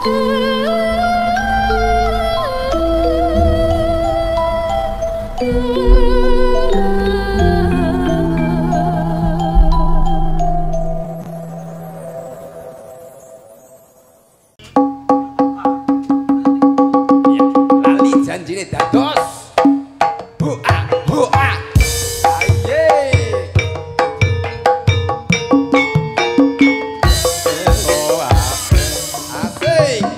Lali janjine dados buak Hey!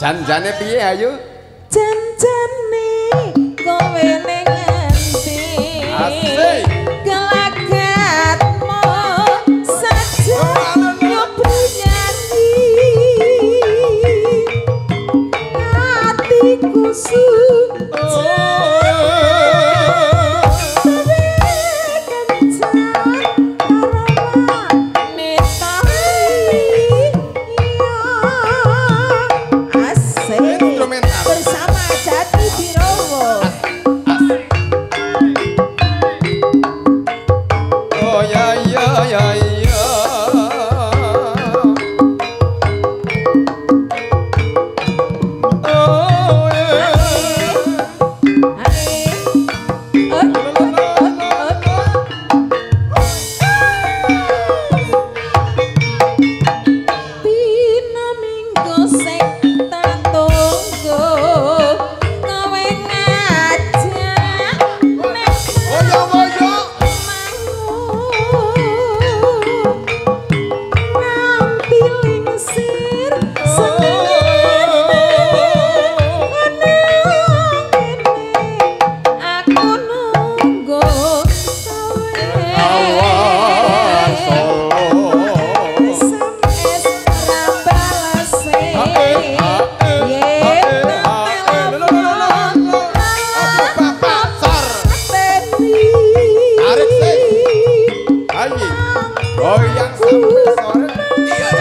Jan-jane piye ayu? Jan-jane kok Say Oh yang sampai sore. dia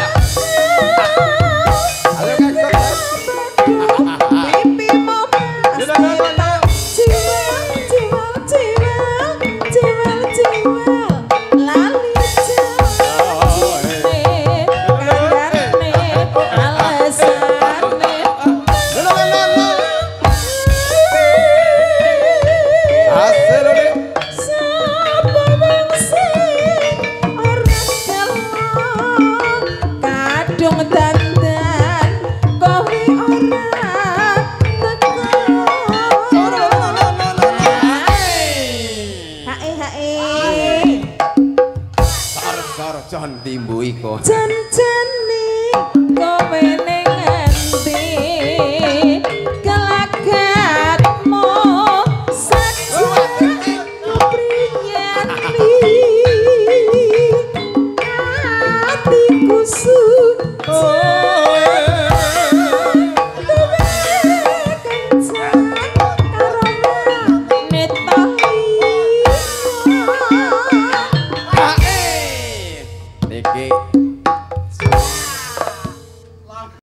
Jan timbui kon. Jan